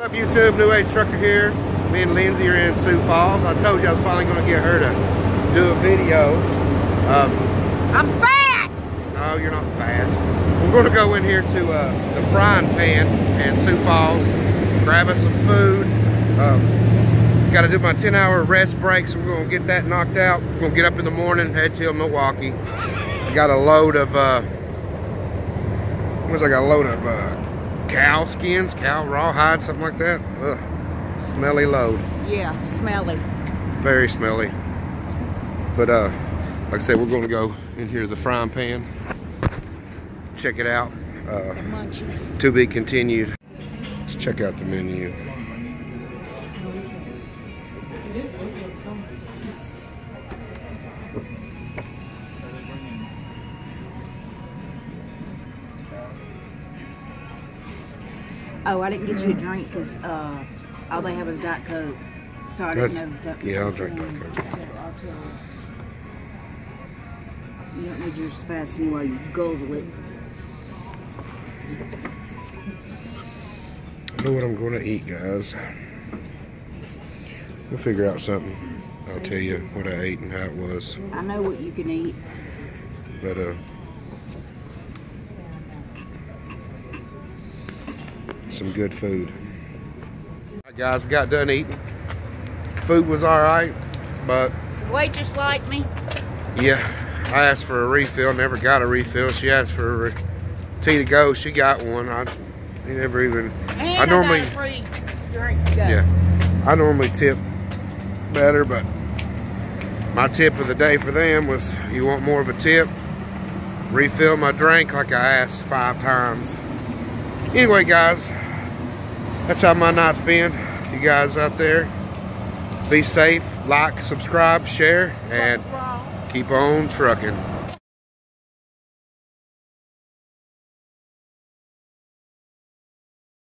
What's up YouTube, New Age Trucker here. Me and Lindsay are in Sioux Falls. I told you I was finally going to get her to do a video. Um, I'm fat! no, you're not fat. We're going to go in here to uh, the frying pan in Sioux Falls, grab us some food. Um, Got to do my 10 hour rest break, so we're going to get that knocked out. We're going to get up in the morning, head to Milwaukee. I got a load of, uh, what was I got a load of, uh, cow skins, cow rawhide, something like that. Ugh, smelly load, Yeah, smelly. very smelly. But uh, like I said, we're going to go in here to the frying pan, check it out. Uh, to be continued. Let's check out the menu. Oh, I didn't get you a drink because uh, all they have is Diet Coke. So I didn't That's- know if that was yeah, I'll drink Diet. Coke. I'll tell you. You don't need yours fast anyway. You guzzle it. I know what I'm going to eat, guys. We'll figure out something. I'll tell you what I ate and how it was. I know what you can eat. But uh, some good food. All right, guys, we got done eating. Food was all right, but Waitress liked me. yeah, I asked for a refill. Never got a refill. She asked for a tea to go. She got one. I they never even. And I normally, got a free drink to go. yeah, I normally tip better, but my tip of the day for them was, you want more of a tip? Refill my drink like I asked five times. Anyway, guys, that's how my night's been. You guys out there, be safe, like, subscribe, share, and keep on trucking.